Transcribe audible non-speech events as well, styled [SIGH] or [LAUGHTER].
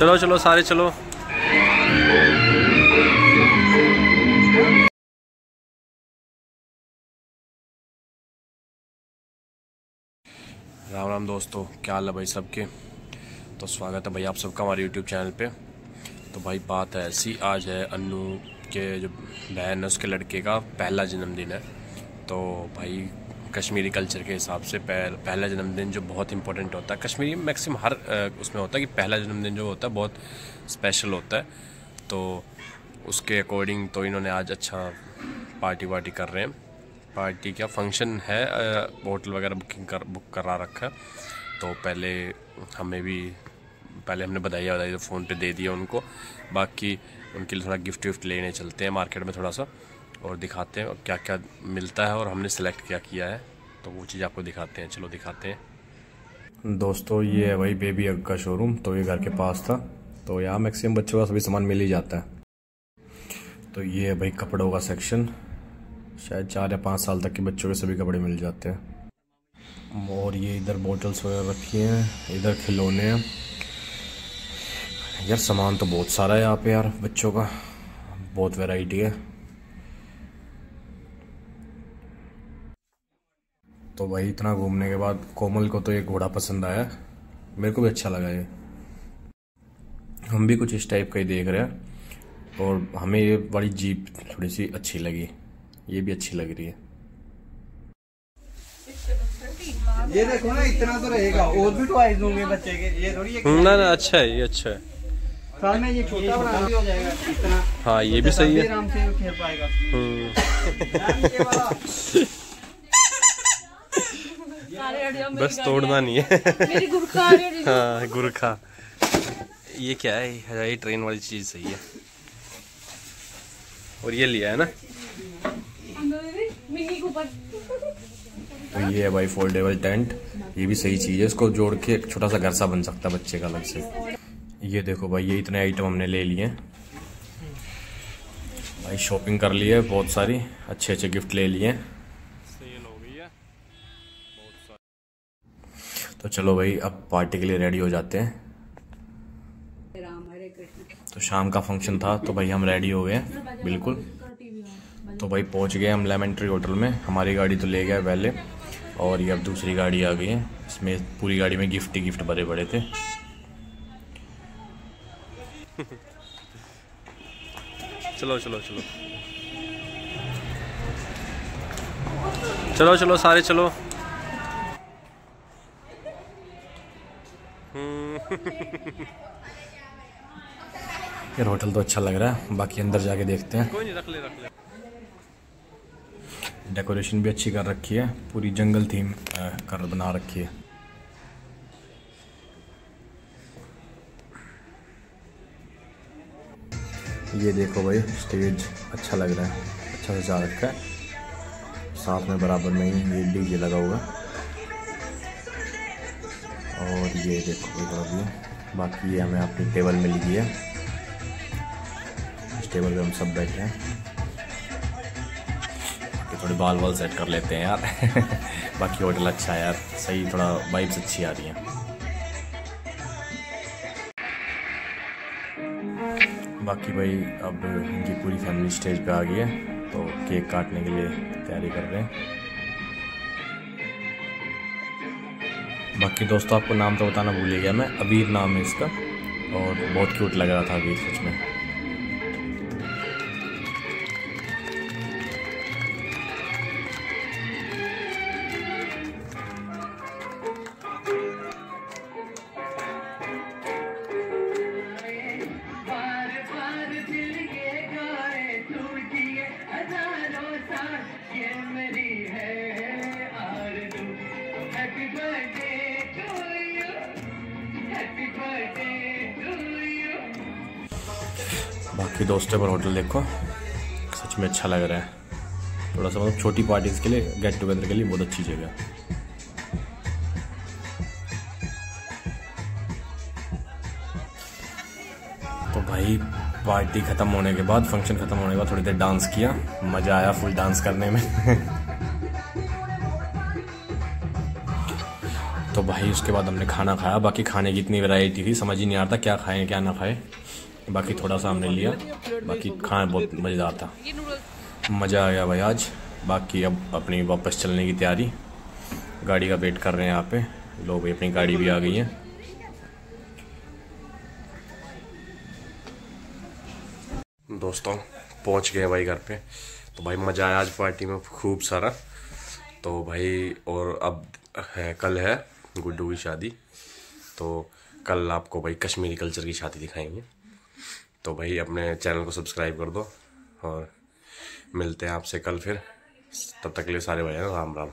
चलो चलो, सारे चलो। राम राम दोस्तों, क्या हाल है भाई सबके? तो स्वागत है भाई आप सबका हमारे यूट्यूब चैनल पे। तो भाई बात है ऐसी, आज है अन्नू के जो बहन है, उसके लड़के का पहला जन्मदिन है। तो भाई कश्मीरी कल्चर के हिसाब से पहल, पहला जन्मदिन जो बहुत इंपॉर्टेंट होता है। कश्मीरी मैक्सिमम हर उसमें होता है कि पहला जन्मदिन जो होता है बहुत स्पेशल होता है। तो उसके अकॉर्डिंग तो इन्होंने आज अच्छा पार्टी वार्टी कर रहे हैं। पार्टी क्या फ़ंक्शन है होटल वगैरह बुकिंग कर बुक करा रखा है। तो पहले हमें भी पहले हमने बधाई बधाई तो फ़ोन पे दे दिया उनको। बाकी उनके लिए थोड़ा गिफ्ट विफ्ट लेने चलते हैं मार्केट में थोड़ा सा। और दिखाते हैं क्या क्या मिलता है और हमने सेलेक्ट क्या किया है। तो वो चीज़ आपको दिखाते हैं। चलो दिखाते हैं। दोस्तों, ये है भाई बेबी अग का शोरूम तो ये घर के पास था। तो यहाँ मैक्सिमम बच्चों का सभी सामान मिल ही जाता है। तो ये है भाई कपड़ों का सेक्शन शायद चार या पाँच साल तक के बच्चों के सभी कपड़े मिल जाते हैं। और ये इधर बोटल्स वगैरह रखी हैं। इधर खिलौने हैं। यार, सामान तो बहुत सारा है यहाँ पे यार, बच्चों का। बहुत वैरायटी है। तो भाई इतना घूमने के बाद कोमल को तो ये घोड़ा पसंद आया। मेरे को भी अच्छा लगा ये। हम भी कुछ इस टाइप का ही देख रहे हैं और हमें ये बड़ी जीप थोड़ी सी अच्छी लगी। ये भी अच्छी लग रही है। ये देखो ना इतना तो रहेगा। और भी टॉयज दूँगे बच्चे के। ये थोड़ी हम्म, ना ना अच्छा है ये अच्छा है। साल में ये छोटा बड़ा भी हो जाएगा। इतना हाँ ये भी सही है। आराम से खेल पाएगा। हम्म। [LAUGHS] बस तोड़ना नहीं है। गुरखा हाँ। गुरखा। ये क्या है? ये ट्रेन वाली चीज़ सही है। और ये लिया है ना? तो ये है भाई फोल्डेबल टेंट ये भी सही चीज़ है। इसको जोड़ के एक छोटा सा घर सा बन सकता है बच्चे का अलग से। ये देखो भाई ये इतने आइटम हमने ले लिए। भाई शॉपिंग कर ली है बहुत सारी। अच्छे अच्छे गिफ्ट ले लिए। तो चलो भाई, अब पार्टी के लिए रेडी हो जाते हैं। तो शाम का फ़ंक्शन था तो भाई हम रेडी हो गए, बिल्कुल। तो भाई पहुँच गए हम लेमन ट्री होटल में। हमारी गाड़ी तो ले गया पहले, और ये अब दूसरी गाड़ी आ गई है। इसमें पूरी गाड़ी में गिफ्ट ही गिफ्ट भरे पड़े थे। चलो चलो चलो। चलो चलो, सारे चलो। यार होटल तो अच्छा लग रहा है। बाकी अंदर जाके देखते हैं। कोई नहीं रख ले रख ले। डेकोरेशन भी अच्छी कर रखी है। पूरी जंगल थीम कर बना रखी है। ये देखो भाई स्टेज अच्छा लग रहा है। अच्छा सजा रखा है। साथ में बराबर में ही ये डीजे लगा हुआ। और ये देखो भाई बाकी ये हमें अपनी टेबल मिल गई है। इस टेबल पे हम सब बैठे हैं। थोड़े बाल वाल सेट कर लेते हैं यार। [LAUGHS] बाकी होटल अच्छा है यार। सही, थोड़ा वाइब्स अच्छी आ रही हैं। बाकी भाई, अब इनकी पूरी फैमिली स्टेज पे आ गई है तो केक काटने के लिए तैयारी कर रहे हैं। बाकी दोस्तों, आपको नाम तो बताना भूल गया मैं, अबीर नाम है इसका, और बहुत क्यूट लग रहा था अबीर सच में। बाकी दोस्तों पर होटल देखो। सच में अच्छा लग रहा है। थोड़ा सा मतलब छोटी पार्टीज़ के लिए गेट टुगेदर के लिए बहुत अच्छी जगह तो भाई पार्टी ख़त्म होने के बाद फ़ंक्शन ख़त्म होने के बाद थोड़ी देर डांस किया। मज़ा आया फुल डांस करने में। [LAUGHS] तो भाई, उसके बाद हमने खाना खाया। बाकी खाने की इतनी वैरायटी थी, समझ ही नहीं आ रहा था क्या खाएँ, क्या ना खाएँ। बाकी थोड़ा सा हमने लिया। बाकी खाना बहुत मज़ेदार था। मज़ा आया भाई आज। बाकी अब अपनी वापस चलने की तैयारी। गाड़ी का वेट कर रहे हैं यहाँ पे। लोग भाई अपनी गाड़ी भी आ गई है। दोस्तों, पहुँच गए भाई घर पे। तो भाई मज़ा आया आज पार्टी में खूब सारा। तो भाई और अब है, कल है गुड्डू की शादी। तो कल आपको भाई कश्मीरी कल्चर की शादी दिखाएँगे। तो भाई अपने चैनल को सब्सक्राइब कर दो और मिलते हैं आपसे कल फिर। तब तक के लिए सारे भाई राम राम।